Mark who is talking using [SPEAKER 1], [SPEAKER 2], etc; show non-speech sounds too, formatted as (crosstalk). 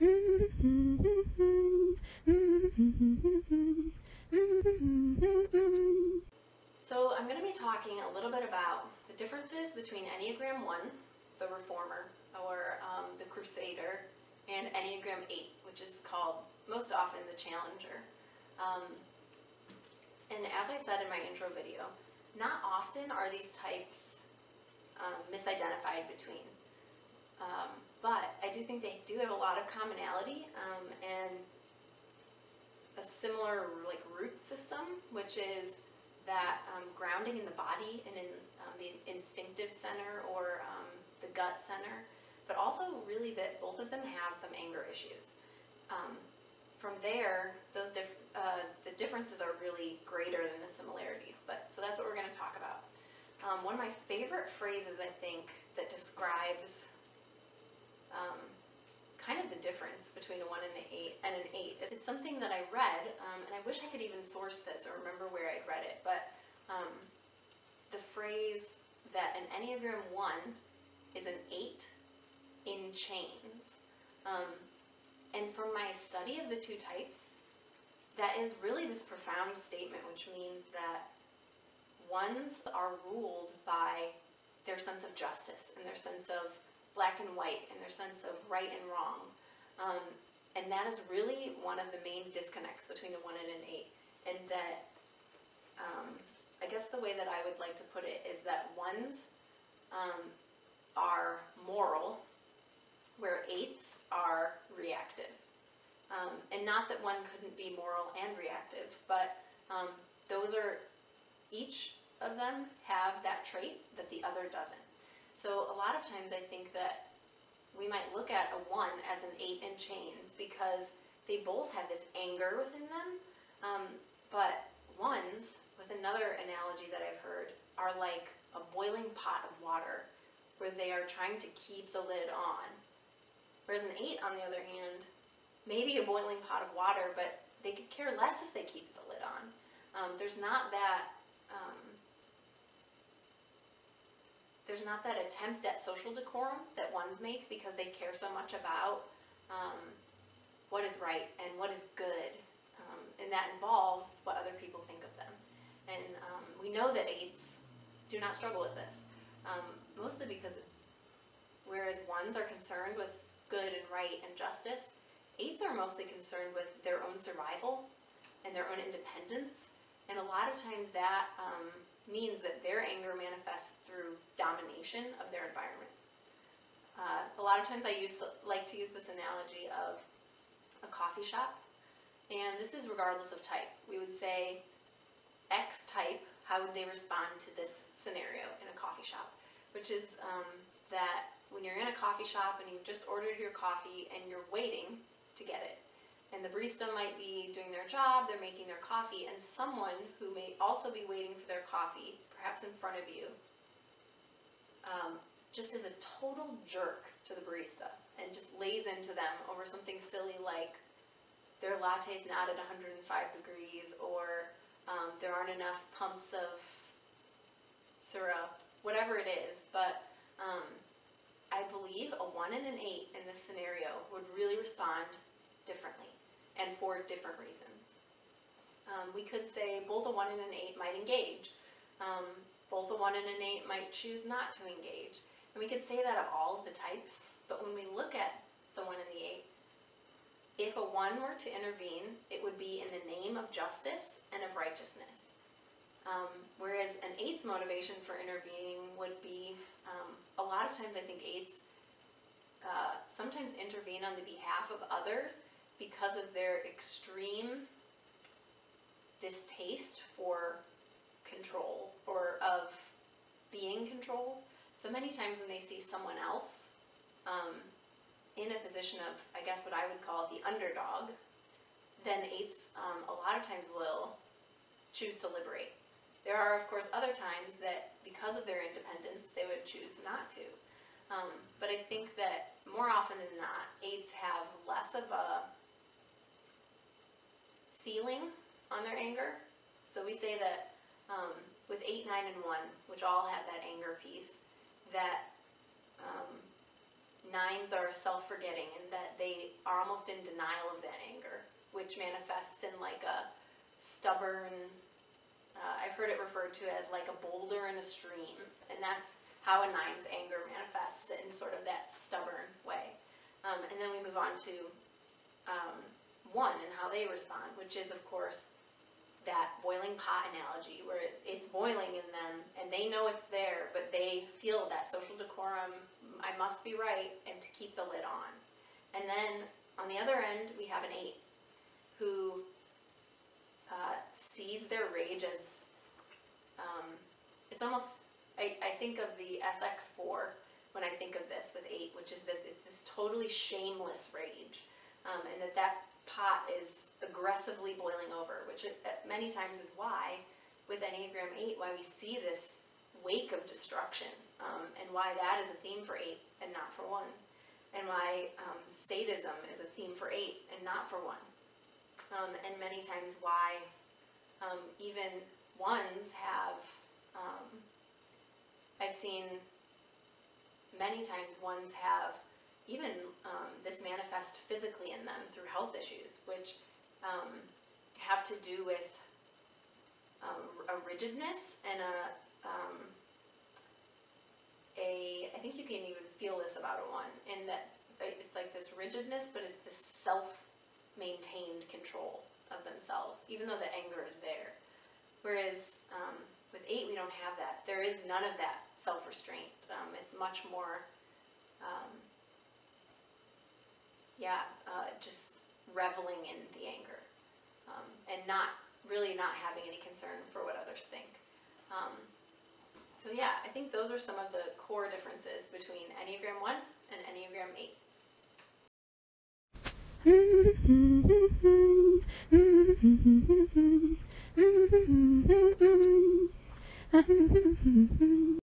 [SPEAKER 1] So I'm going to be talking a little bit about the differences between Enneagram 1, the Reformer, or um, the Crusader, and Enneagram 8, which is called most often the Challenger. Um, and as I said in my intro video, not often are these types um, misidentified between. Um, but I do think they do have a lot of commonality um, and a similar like root system, which is that um, grounding in the body and in um, the instinctive center or um, the gut center, but also really that both of them have some anger issues. Um, from there, those diff uh, the differences are really greater than the similarities. But so that's what we're going to talk about. One of my favorite phrases, I think, that describes um, kind of the difference between a one and an eight and an eight. It's something that I read, um, and I wish I could even source this or remember where I'd read it. But um, the phrase that an Enneagram one is an eight in chains. Um, and from my study of the two types, that is really this profound statement, which means that ones are ruled by their sense of justice and their sense of black and white and their sense of right and wrong. Um, and that is really one of the main disconnects between a one and an eight. And that, um, I guess the way that I would like to put it is that ones um, are moral, where eights are reactive. Um, and not that one couldn't be moral and reactive, but um, those are, each of them have that trait that the other doesn't. So a lot of times I think that we might look at a one as an eight in chains because they both have this anger within them, um, but ones, with another analogy that I've heard, are like a boiling pot of water where they are trying to keep the lid on. Whereas an eight, on the other hand, maybe a boiling pot of water, but they could care less if they keep the lid on. Um, there's not that um, there's not that attempt at social decorum that ones make because they care so much about um, what is right and what is good. Um, and that involves what other people think of them. And um, we know that eights do not struggle with this, um, mostly because whereas ones are concerned with good and right and justice, eights are mostly concerned with their own survival and their own independence. And a lot of times that um, means that their anger manifests domination of their environment. Uh, a lot of times I use like to use this analogy of a coffee shop, and this is regardless of type. We would say X type, how would they respond to this scenario in a coffee shop? Which is um, that when you're in a coffee shop and you've just ordered your coffee and you're waiting to get it, and the barista might be doing their job, they're making their coffee, and someone who may also be waiting for their coffee, perhaps in front of you, um, just is a total jerk to the barista and just lays into them over something silly like their latte's not at 105 degrees or um, there aren't enough pumps of syrup, whatever it is. But um, I believe a 1 and an 8 in this scenario would really respond differently and for different reasons. Um, we could say both a 1 and an 8 might engage. Um, both a 1 and an 8 might choose not to engage. And we could say that of all of the types, but when we look at the 1 and the 8, if a 1 were to intervene, it would be in the name of justice and of righteousness. Um, whereas an 8's motivation for intervening would be, um, a lot of times I think 8's uh, sometimes intervene on the behalf of others because of their extreme distaste for control or of being controlled. So many times when they see someone else um, in a position of, I guess what I would call the underdog, then eights um, a lot of times will choose to liberate. There are, of course, other times that because of their independence, they would choose not to. Um, but I think that more often than not, eights have less of a ceiling on their anger. So we say that um, with 8, 9, and 1, which all have that anger piece, that um, nines are self-forgetting and that they are almost in denial of that anger, which manifests in like a stubborn, uh, I've heard it referred to as like a boulder in a stream. And that's how a nine's anger manifests in sort of that stubborn way. Um, and then we move on to um, one and how they respond, which is, of course, that boiling pot analogy where it's boiling in them and they know it's there, but they feel that social decorum, I must be right, and to keep the lid on. And then on the other end, we have an eight who uh, sees their rage as um, it's almost, I, I think of the SX4 when I think of this with eight, which is that it's this totally shameless rage. Um, and that that pot is aggressively boiling over, which many times is why, with Enneagram 8, why we see this wake of destruction, um, and why that is a theme for 8 and not for 1, and why um, sadism is a theme for 8 and not for 1, um, and many times why um, even ones have, um, I've seen many times ones have even um, this manifest physically in them through health issues, um, have to do with um, a rigidness and a, um, a, I think you can even feel this about a one, in that it's like this rigidness, but it's this self-maintained control of themselves, even though the anger is there. Whereas um, with eight, we don't have that. There is none of that self-restraint. Um, it's much more um, yeah, uh, just reveling in the anger um, and not really not having any concern for what others think. Um, so yeah, I think those are some of the core differences between Enneagram 1 and Enneagram 8. (laughs)